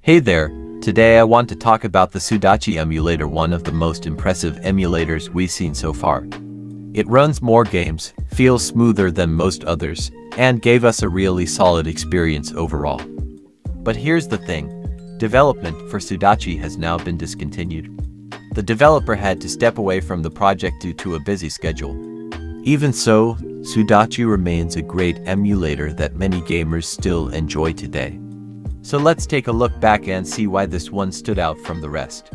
Hey there, today I want to talk about the Sudachi emulator one of the most impressive emulators we've seen so far. It runs more games, feels smoother than most others, and gave us a really solid experience overall. But here's the thing, development for Sudachi has now been discontinued. The developer had to step away from the project due to a busy schedule. Even so, Sudachi remains a great emulator that many gamers still enjoy today. So let's take a look back and see why this one stood out from the rest.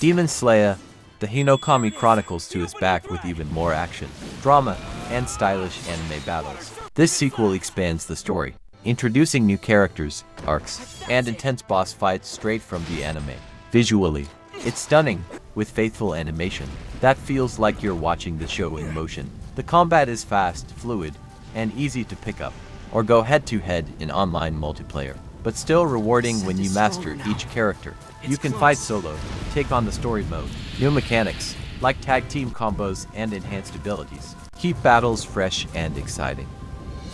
Demon Slayer, the Hinokami Chronicles 2 is back with even more action, drama, and stylish anime battles. This sequel expands the story, introducing new characters, arcs, and intense boss fights straight from the anime. Visually, it's stunning, with faithful animation. That feels like you're watching the show in motion. The combat is fast, fluid, and easy to pick up, or go head-to-head -head in online multiplayer, but still rewarding when you master each character. You can fight solo, take on the story mode, new mechanics, like tag team combos and enhanced abilities. Keep battles fresh and exciting.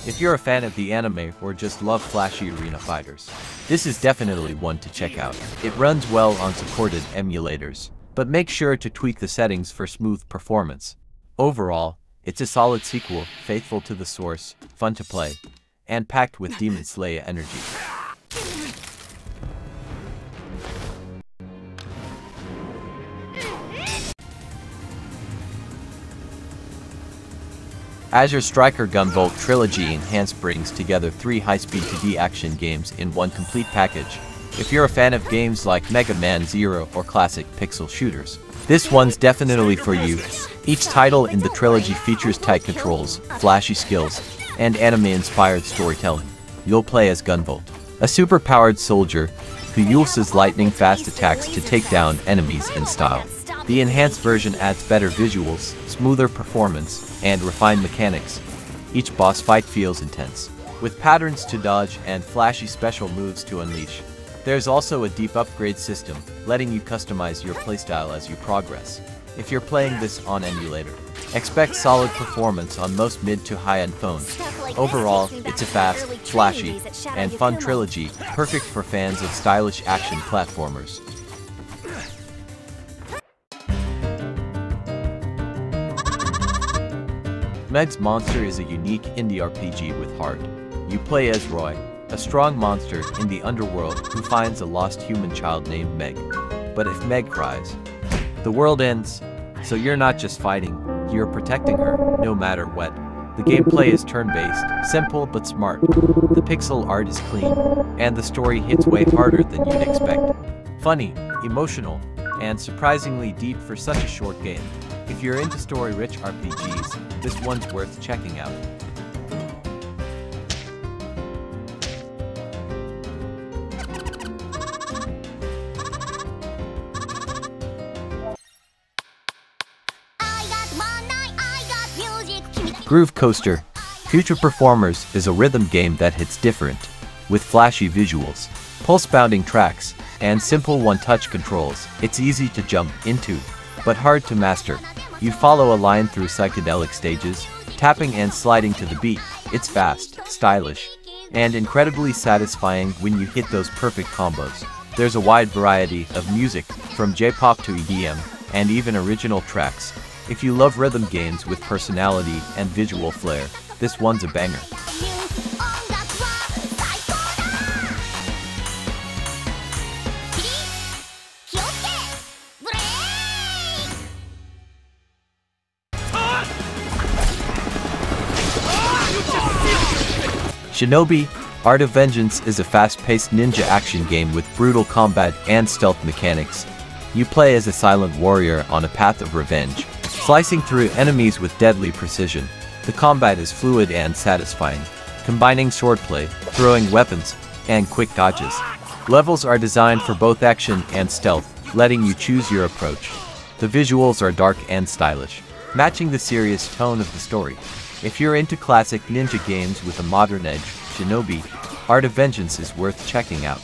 If you're a fan of the anime or just love flashy arena fighters, this is definitely one to check out. It runs well on supported emulators, but make sure to tweak the settings for smooth performance. Overall, it's a solid sequel, faithful to the source, fun to play, and packed with Demon Slayer energy. Azure Striker Gunvolt Trilogy Enhanced brings together three high-speed 2D action games in one complete package. If you're a fan of games like Mega Man Zero or classic pixel shooters, this one's definitely for you. Each title in the trilogy features tight controls, flashy skills, and anime-inspired storytelling. You'll play as Gunvolt, a super-powered soldier who uses lightning-fast attacks to take down enemies in style. The enhanced version adds better visuals, smoother performance, and refined mechanics. Each boss fight feels intense, with patterns to dodge and flashy special moves to unleash. There's also a deep upgrade system, letting you customize your playstyle as you progress. If you're playing this on emulator, expect solid performance on most mid to high-end phones. Overall, it's a fast, flashy, and fun trilogy, perfect for fans of stylish action platformers. Meg's Monster is a unique indie RPG with heart. You play as Roy, a strong monster in the underworld who finds a lost human child named Meg. But if Meg cries, the world ends. So you're not just fighting, you're protecting her, no matter what. The gameplay is turn-based, simple but smart. The pixel art is clean, and the story hits way harder than you'd expect. Funny, emotional, and surprisingly deep for such a short game. If you're into story-rich RPGs, this one's worth checking out. Groove Coaster Future Performers is a rhythm game that hits different, with flashy visuals, pulse-bounding tracks, and simple one-touch controls. It's easy to jump into, but hard to master. You follow a line through psychedelic stages, tapping and sliding to the beat. It's fast, stylish, and incredibly satisfying when you hit those perfect combos. There's a wide variety of music, from J-pop to EDM, and even original tracks. If you love rhythm games with personality and visual flair, this one's a banger. Shinobi Art of Vengeance is a fast-paced ninja action game with brutal combat and stealth mechanics. You play as a silent warrior on a path of revenge, slicing through enemies with deadly precision. The combat is fluid and satisfying, combining swordplay, throwing weapons, and quick dodges. Levels are designed for both action and stealth, letting you choose your approach. The visuals are dark and stylish, matching the serious tone of the story. If you're into classic ninja games with a modern edge, Shinobi, Art of Vengeance is worth checking out.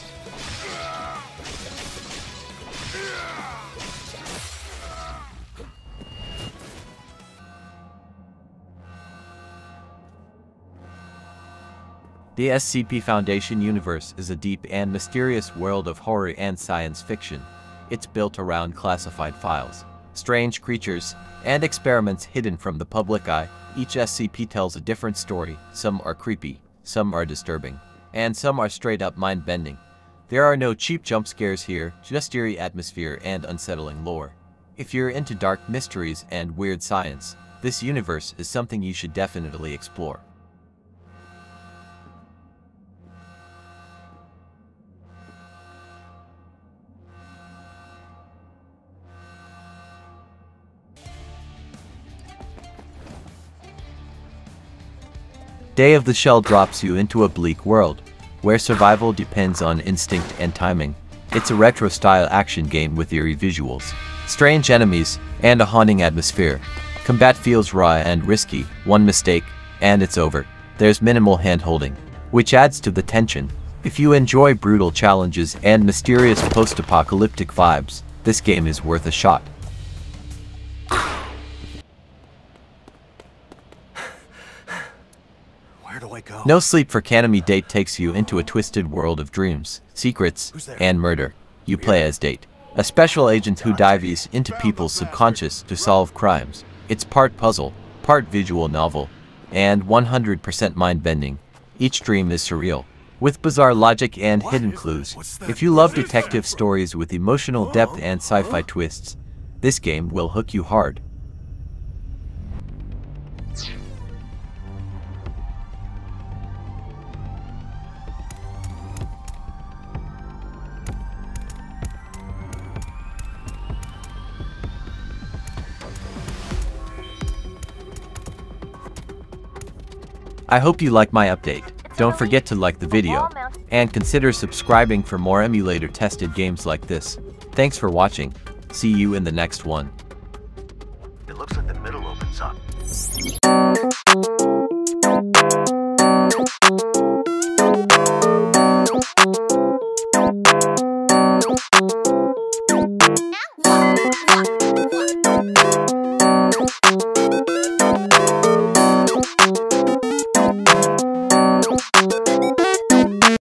The SCP Foundation universe is a deep and mysterious world of horror and science fiction. It's built around classified files, strange creatures, and experiments hidden from the public eye. Each SCP tells a different story. Some are creepy, some are disturbing, and some are straight up mind bending. There are no cheap jump scares here, just eerie atmosphere and unsettling lore. If you're into dark mysteries and weird science, this universe is something you should definitely explore. Day of the Shell drops you into a bleak world, where survival depends on instinct and timing. It's a retro-style action game with eerie visuals, strange enemies, and a haunting atmosphere. Combat feels raw and risky, one mistake, and it's over. There's minimal hand-holding, which adds to the tension. If you enjoy brutal challenges and mysterious post-apocalyptic vibes, this game is worth a shot. No Sleep for Kaname Date takes you into a twisted world of dreams, secrets, and murder. You play as Date, a special agent who dives into people's subconscious to solve crimes. It's part puzzle, part visual novel, and 100% mind-bending. Each dream is surreal, with bizarre logic and hidden clues. If you love detective stories with emotional depth and sci-fi twists, this game will hook you hard. I hope you like my update. Don't forget to like the video, and consider subscribing for more emulator-tested games like this. Thanks for watching. See you in the next one.